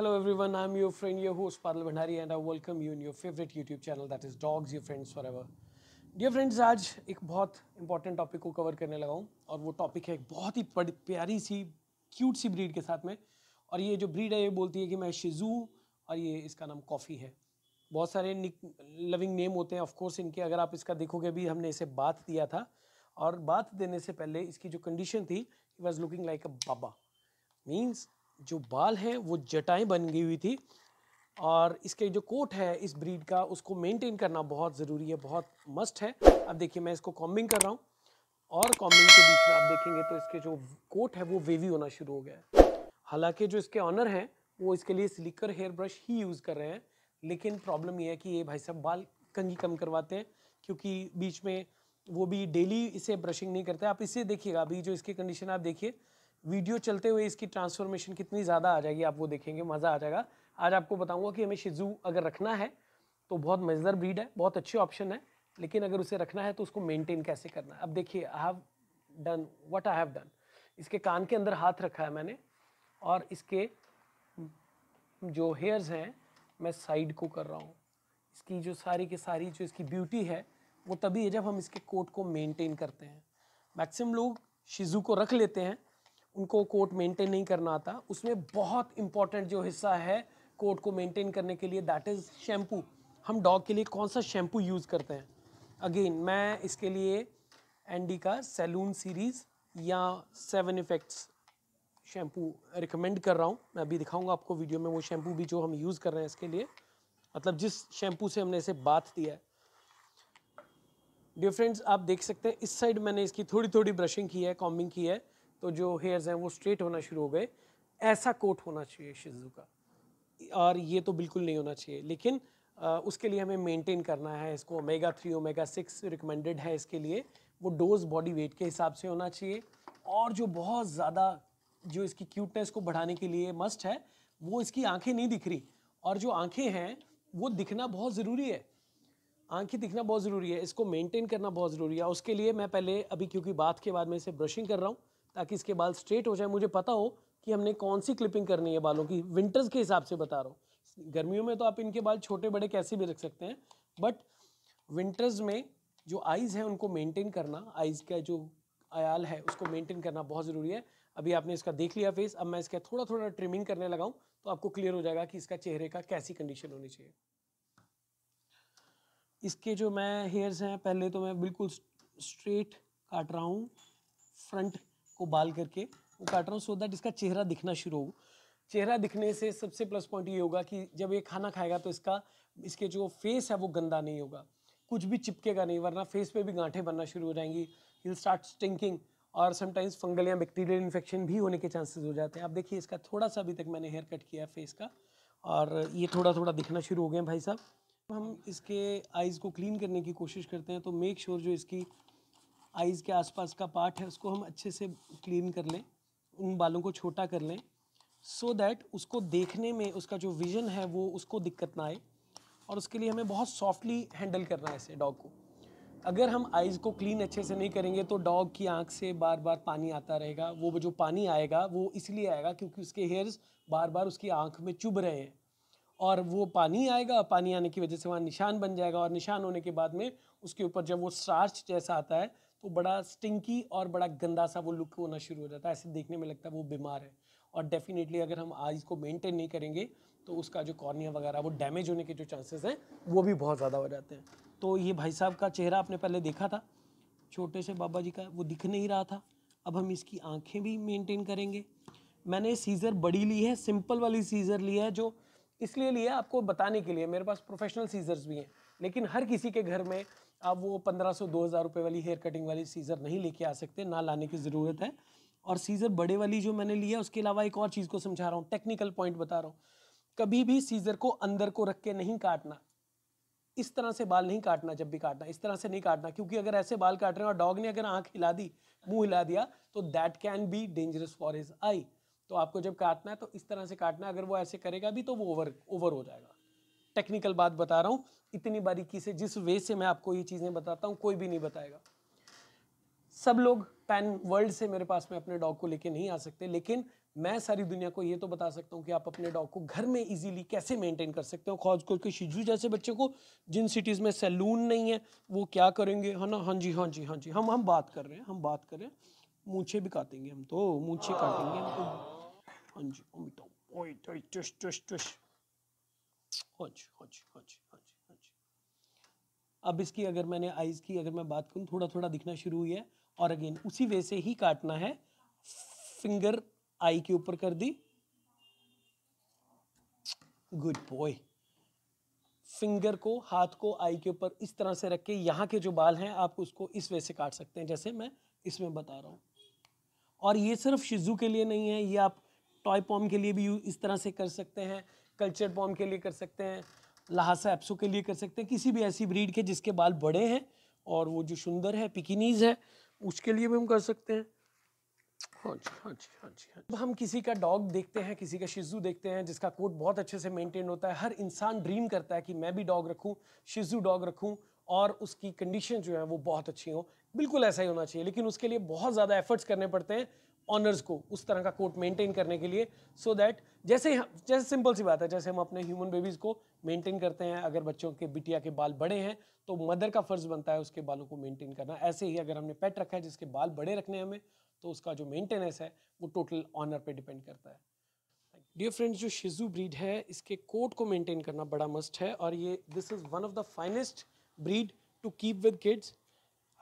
Hello everyone, I'm your friend, your host Parul Bhandari and I welcome you in your favorite YouTube channel that is Dogs Your Friends Forever. Dear friends आज एक बहुत important topic को cover करने लगा हूँ और वो topic है एक बहुत ही प्यारी सी क्यूट सी ब्रीड के साथ में। और ये जो ब्रीड है ये बोलती है कि मैं शिजू और ये इसका नाम कॉफ़ी है। बहुत सारे लविंग नेम होते हैं ऑफकोर्स इनके। अगर आप इसका देखोगे भी हमने इसे बात दिया था और बात देने से पहले इसकी जो कंडीशन थी was looking like a baba means जो बाल हैं, वो जटाएँ बन गई हुई थी और इसके जो कोट है, इस ब्रीड का, उसको मेंटेन करना बहुत ज़रूरी है, बहुत मस्ट है। अब देखिए, मैं इसको कॉम्बिंग कर रहा हूँ और कॉम्बिंग के बीच में आप देखेंगे तो इसके जो कोट है, वो वेवी होना शुरू हो गया है। हालाँकि जो इसके ऑनर हैं, वो इसके लिए स्लिकर हेयर ब्रश ही यूज़ कर रहे हैं, लेकिन प्रॉब्लम ये है कि ये भाई साहब बाल कंगी कम करवाते हैं, क्योंकि बीच में वो भी डेली इसे ब्रशिंग नहीं करते। आप इसे देखिएगा, अभी जो इसकी कंडीशन आप देखिए वीडियो चलते हुए इसकी ट्रांसफॉर्मेशन कितनी ज़्यादा आ जाएगी आप वो देखेंगे, मज़ा आ जाएगा। आज आपको बताऊँगा कि हमें शिजू अगर रखना है तो बहुत मज़ेदार ब्रीड है, बहुत अच्छी ऑप्शन है, लेकिन अगर उसे रखना है तो उसको मेंटेन कैसे करना है? अब देखिए I have done what I have done इसके कान के अंदर हाथ रखा है मैंने, और इसके जो हेयर्स हैं, मैं साइड को कर रहा हूँ। इसकी जो सारी की सारी जो इसकी ब्यूटी है, वो तभी है जब हम इसके कोट को मेंटेन करते हैं। मैक्सिमम लोग शिजू को रख लेते हैं उनको कोट मेंटेन नहीं करना आता। उसमें बहुत इंपॉर्टेंट जो हिस्सा है कोट को मेंटेन करने के लिए दैट इज़ शैम्पू हम डॉग के लिए कौन सा शैम्पू यूज़ करते हैं? अगेन मैं इसके लिए एंडी का सैलून सीरीज़ या सेवन इफ़ेक्ट्स शैम्पू रिकमेंड कर रहा हूँ। मैं अभी दिखाऊँगा आपको वीडियो में वो शैम्पू भी जो हम यूज़ कर रहे हैं इसके लिए। मतलब जिस शैम्पू से हमने इसे बात दिया है। डियर फ्रेंड्स आप देख सकते हैं, इस साइड मैंने इसकी थोड़ी थोड़ी ब्रशिंग की है कॉम्बिंग की है। तो जो हेयर्स हैं वो स्ट्रेट होना शुरू हो गए। ऐसा कोट होना चाहिए शिजू का। और ये तो बिल्कुल नहीं होना चाहिए। लेकिन आ, उसके लिए हमें मेंटेन करना है इसको omega three omega six recommended है इसके लिए। वो डोज बॉडी वेट के हिसाब से होना चाहिए। और जो बहुत ज़्यादा जो इसकी क्यूटनेस को बढ़ाने के लिए मस्ट है वो इसकी आँखें नहीं दिख रही। और जो आँखें हैं वो दिखना बहुत ज़रूरी है। आँखें दिखना बहुत ज़रूरी है। इसको मेंटेन करना बहुत ज़रूरी है। उसके लिए मैं पहले अभी क्योंकि बात के बाद में इसे ब्रशिंग कर रहा हूँ। ताकि इसके बाल स्ट्रेट हो जाए। मुझे पता हो कि हमने कौन सी क्लिपिंग करनी है बालों की। विंटर्स के हिसाब से बता रहा हूँ। गर्मियों में तो आप इनके बाल छोटे बड़े कैसे भी रख सकते हैं बट विंटर्स में जो आइज़ हैं, उनको मेंटेन करना आइज़ का जो आयाल है, उसको मेंटेन करना बहुत ज़रूरी है। अभी आपने इसका देख लिया फेस अब मैं इसका थोड़ा थोड़ा ट्रिमिंग करने लगा हूँ तो आपको क्लियर हो जाएगा कि इसका चेहरे का कैसी कंडीशन होनी चाहिए। इसके जो मैं हेयर्स हैं, पहले तो मैं बिल्कुल स्ट्रेट काट रहा हूँ। फ्रंट को बाल करके, वो काट रहा हूँ सो दैट इसका चेहरा दिखना शुरू हो। चेहरा दिखने से सबसे प्लस पॉइंट ये होगा कि जब ये खाना खाएगा तो इसका, इसके जो फेस है वो गंदा नहीं होगा। कुछ भी चिपकेगा नहीं, वरना फेस पे भी गांठें बनना शुरू हो जाएँगी। हिल स्टार्ट स्टिंकिंग और समटाइम्स फंगल या बैक्टीरियल इन्फेक्शन भी होने के चांसेस हो जाते हैं। आप देखिए, इसका थोड़ा सा अभी तक मैंने हेयर कट किया है फेस का और ये थोड़ा थोड़ा दिखना शुरू हो गए भाई साहब। हम इसके आइज़ को क्लीन करने की कोशिश करते हैं तो मेक श्योर sure जो इसकी आइज़ के आसपास का पार्ट है, उसको हम अच्छे से क्लीन कर लें, उन बालों को छोटा कर लें सो so दैट उसको देखने में, उसका जो विज़न है, वो उसको दिक्कत ना आए और उसके लिए हमें बहुत सॉफ्टली हैंडल करना है ऐसे डॉग को। अगर हम आइज़ को क्लीन अच्छे से नहीं करेंगे तो डॉग की आँख से बार बार पानी आता रहेगा, वो जो पानी आएगा, वो इसलिए आएगा क्योंकि उसके हेयर्स बार बार उसकी आँख में चुभ रहे हैं। और वो पानी आएगा, पानी आने की वजह से वहाँ निशान बन जाएगा और निशान होने के बाद में उसके ऊपर जब वो स्टार्च जैसा आता है तो बड़ा स्टिंकी और बड़ा गंदा सा वो लुक होना शुरू हो जाता है। ऐसे देखने में लगता है वो बीमार है। और डेफिनेटली अगर हम आज को मेंटेन नहीं करेंगे तो उसका जो कॉर्निया वगैरह, वो डैमेज होने के जो चांसेस हैं, वो भी बहुत ज़्यादा हो जाते हैं। तो ये भाई साहब का चेहरा आपने पहले देखा था? छोटे से बाबा जी का, वो दिख नहीं रहा था। अब हम इसकी आँखें भी मेंटेन करेंगे। मैंने सीज़र बड़ी ली है सिंपल वाली सीज़र ली है, जो इसलिए लिया आपको बताने के लिए। मेरे पास प्रोफेशनल सीज़र्स भी हैं, लेकिन हर किसी के घर में आप वो पंद्रह सौ, दो हज़ार रुपये वाली हेयर कटिंग वाली सीज़र नहीं लेके आ सकते, ना लाने की ज़रूरत है। और सीज़र बड़े वाली जो मैंने लिया उसके अलावा एक और चीज़ को समझा रहा हूँ टेक्निकल पॉइंट बता रहा हूँ। कभी भी सीज़र को अंदर को रख के नहीं काटना, इस तरह से बाल नहीं काटना, जब भी काटना, इस तरह से नहीं काटना, क्योंकि अगर ऐसे बाल काट रहे हैं और डॉग ने अगर आँख हिला दी, मुँह हिला दिया तो that can be dangerous for his eye तो आपको जब काटना है तो इस तरह से काटना है अगर वो ऐसे करेगा भी तो वो ओवर ओवर हो जाएगा। टेक्निकल बात बता रहा हूँ। इतनी बारीकी से जिस वे से मैं आपको ये चीज़ें बताता हूँ कोई भी नहीं बताएगा। सब लोग पैन वर्ल्ड से मेरे पास में अपने डॉग को लेके नहीं आ सकते लेकिन मैं सारी दुनिया को ये तो बता सकता हूँ कि आप अपने डॉग को घर में इजीली कैसे मेंटेन कर सकते हो। खास करके शिजू जैसे बच्चे को जिन सिटीज़ में सैलून नहीं है वो क्या करेंगे? है ना? हाँ जी हाँ जी हाँ जी। हम हम बात कर रहे हैं हम बात कर रहे हैं। मूछे भी काटेंगे हम तो मूछे काटेंगे। हम तो हाँ जी जी हाँ जी हाँ जी अब इसकी अगर मैंने आइज़ की अगर मैं बात करूँ थोड़ा थोड़ा दिखना शुरू हुई है और अगेन उसी वे से ही काटना है। फिंगर आई के ऊपर कर दी। गुड बॉय फिंगर को, हाथ को आई के ऊपर इस तरह से रख के यहाँ के जो बाल हैं, आप उसको इस वे से काट सकते हैं, जैसे मैं इसमें बता रहा हूँ। और ये सिर्फ़ शिजू के लिए नहीं है, ये आप टॉय पॉम के लिए भी इस तरह से कर सकते हैं। कल्चर पॉम के लिए कर सकते हैं, लहासा एप्सो के लिए कर सकते हैं, किसी भी ऐसी ब्रीड के जिसके बाल बड़े हैं और वो जो सुंदर है, पिकिनीज है, उसके लिए भी हम कर सकते हैं। हाँ जी हाँ जी हाँ जी हाँ हम किसी का डॉग देखते हैं, किसी का शिजू देखते हैं, जिसका कोट बहुत अच्छे से मेंटेन होता है। हर इंसान ड्रीम करता है कि मैं भी डॉग रखूँ, शिजू डॉग रखूँ और उसकी कंडीशन जो है वो बहुत अच्छी हो। बिल्कुल ऐसा ही होना चाहिए, लेकिन उसके लिए बहुत ज़्यादा एफर्ट्स करने पड़ते हैं। ऑनर्स को उस तरह का कोट मेंटेन करने के लिए सो so दैट जैसे जैसे सिंपल सी बात है, जैसे हम अपने ह्यूमन बेबीज़ को मेंटेन करते हैं, अगर बच्चों के बिटिया के बाल बड़े हैं तो मदर का फ़र्ज़ बनता है उसके बालों को मेंटेन करना। ऐसे ही अगर हमने पेट रखा है जिसके बाल बड़े रखने हैं हमें तो उसका जो मेंटेनेंस है, वो टोटल ऑनर पे डिपेंड करता है। डियर फ्रेंड्स जो शिजू ब्रीड है, इसके कोट को मेंटेन करना बड़ा मस्ट है, और ये this is one of the finest breed to keep with kids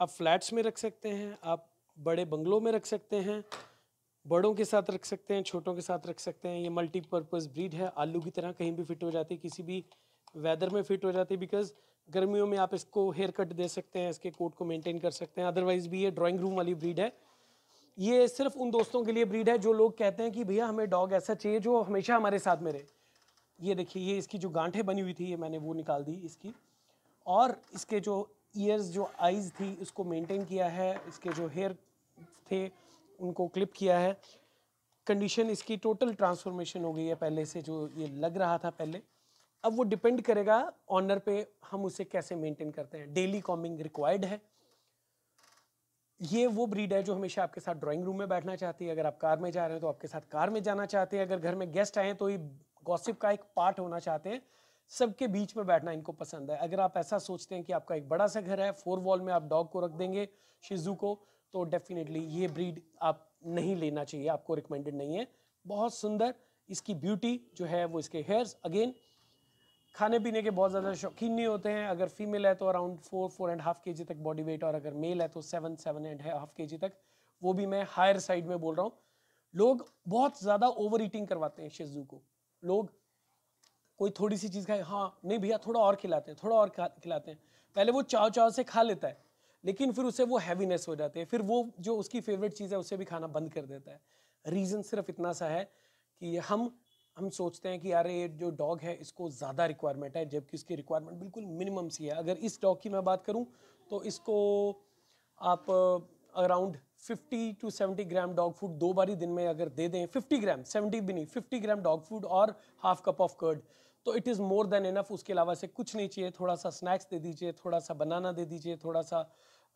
आप फ्लैट्स में रख सकते हैं, आप बड़े बंगलों में रख सकते हैं बड़ों के साथ रख सकते हैं, छोटों के साथ रख सकते हैं। ये मल्टीपर्पज़ ब्रीड है। आलू की तरह कहीं भी फिट हो जाती है, किसी भी वेदर में फिट हो जाती है बिकॉज़ गर्मियों में आप इसको हेयर कट दे सकते हैं, इसके कोट को मेंटेन कर सकते हैं। अदरवाइज़ भी ये ड्राइंग रूम वाली ब्रीड है। ये सिर्फ़ उन दोस्तों के लिए ब्रीड है जो लोग कहते हैं कि, भैया, हमें डॉग ऐसा चाहिए जो हमेशा हमारे साथ में रहे। ये देखिए, ये इसकी जो गांठें बनी हुई थी, ये मैंने वो निकाल दी इसकी। और इसके जो ईयर्स जो आइज़ थी उसको मेंटेन किया है। इसके जो हेयर थे उनको क्लिप किया है। कंडीशन इसकी टोटल ट्रांसफॉर्मेशन हो गई है पहले से जो ये लग रहा था पहले। अब वो डिपेंड करेगा ऑनर पे हम उसे कैसे मेंटेन करते हैं। डेली कॉमिंग रिक्वायर्ड है। ये वो ब्रीड है जो हमेशा आपके साथ ड्राइंग रूम में बैठना चाहती है। अगर आप कार में जा रहे हैं तो आपके साथ कार में जाना चाहते हैं। अगर घर में गेस्ट आए तो ये गॉसिप का एक पार्ट होना चाहते हैं। सबके बीच में बैठना इनको पसंद है। अगर आप ऐसा सोचते हैं कि आपका एक बड़ा सा घर है फोर वॉल में आप डॉग को रख देंगे शिजू को तो डेफिनेटली ये ब्रीड आप नहीं लेना चाहिए, आपको रिकमेंडेड नहीं है। बहुत सुंदर इसकी ब्यूटी जो है वो इसके हेयर्स अगेन खाने पीने के बहुत ज़्यादा शौकीन नहीं होते हैं। अगर फीमेल है तो around four four and half K G तक बॉडी वेट और अगर मेल है तो seven seven and half K G तक। वो भी मैं हायर साइड में बोल रहा हूँ। लोग बहुत ज़्यादा ओवर ईटिंग करवाते हैं शेजू को। लोग कोई थोड़ी सी चीज़ खाए हाँ नहीं भैया, थोड़ा और खिलाते हैं, थोड़ा और खिलाते हैं। पहले वो चाव चाव से खा लेता है। लेकिन फिर उसे वो हैवीनेस हो जाती है। फिर वो जो उसकी फेवरेट चीज़ है उसे भी खाना बंद कर देता है। रीज़न सिर्फ़ इतना सा है कि हम हम सोचते हैं कि यार ये जो डॉग है, इसको ज़्यादा रिक्वायरमेंट है, जबकि इसकी रिक्वायरमेंट बिल्कुल मिनिमम सी है। अगर इस डॉग की मैं बात करूँ तो इसको आप around 50 to 70 gram dog food दो बारी दिन में अगर दे दें 50 ग्राम 70 भी नहीं 50 ग्राम डॉग फ़ूड और हाफ़ कप ऑफ़ कर्ड तो it is more than enough उसके अलावा से कुछ नहीं चाहिए, थोड़ा सा स्नैक्स दे दीजिए, थोड़ा सा बनाना दे दीजिए, थोड़ा सा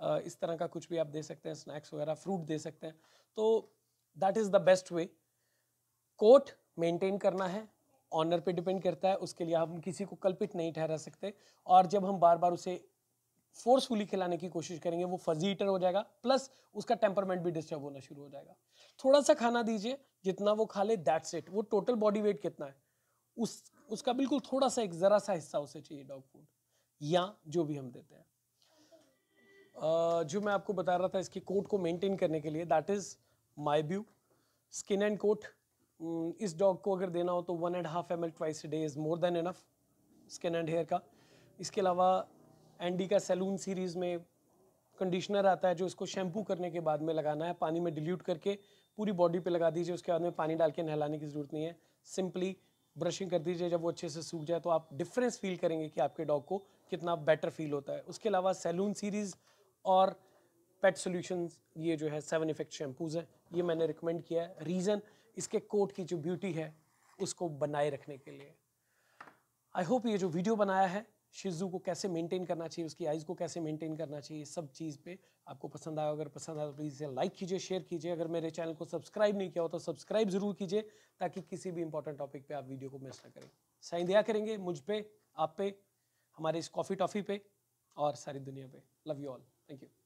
इस तरह का कुछ भी आप दे सकते हैं स्नैक्स वगैरह फ्रूट दे सकते हैं। तो that is the best way coat maintain करना है ऑनर पे डिपेंड करता है, उसके लिए हम किसी को कल्पित नहीं ठहरा सकते। और जब हम बार बार उसे फोर्सफुली खिलाने की कोशिश करेंगे, वो फजी ईटर हो जाएगा प्लस उसका टेम्परमेंट भी डिस्टर्ब होना शुरू हो जाएगा। थोड़ा सा खाना दीजिए, जितना वो खा ले दैट्स इट वो टोटल बॉडी वेट कितना है? उस, उसका बिल्कुल थोड़ा सा एक ज़रा सा हिस्सा उसे चाहिए डॉग फ़ूड या जो भी हम देते हैं। जो मैं आपको बता रहा था इसके कोट को मेंटेन करने के लिए दैट इज़ माई ब्यू स्किन एंड कोट इस डॉग को अगर देना हो तो one and half M L twice day is more than enough skin and hair का। इसके अलावा एंडी का सैलून सीरीज़ में कंडीशनर आता है जो इसको शैम्पू करने के बाद में लगाना है, पानी में डिल्यूट करके, पूरी बॉडी पे लगा दीजिए, उसके बाद में पानी डाल के नहलाने की ज़रूरत नहीं है। सिंपली ब्रशिंग कर दीजिए, जब वो अच्छे से सूख जाए तो आप डिफरेंस फील करेंगे कि आपके डॉग को कितना बेटर फील होता है। उसके अलावा सैलून सीरीज़ और पेट सोल्यूशंस ये जो है सेवन इफ़ेक्ट शैम्पूज़ है, ये मैंने रिकमेंड किया है। रीज़न इसके कोट की जो ब्यूटी है, उसको बनाए रखने के लिए। आई होप ये जो वीडियो बनाया है शिजू को कैसे मेंटेन करना चाहिए, उसकी आइज़ को कैसे मेंटेन करना चाहिए सब चीज़ पे आपको पसंद आया अगर पसंद आया तो प्लीज़ इसे लाइक कीजिए शेयर कीजिए। अगर मेरे चैनल को सब्सक्राइब नहीं किया हो तो सब्सक्राइब ज़रूर कीजिए, ताकि किसी भी इंपॉर्टेंट टॉपिक पे आप वीडियो को मिस ना करें। साइन दिया करेंगे मुझ पे, आप पे, हमारे इस कॉफ़ी टॉफ़ी पे और सारी दुनिया पे। Love you all thank you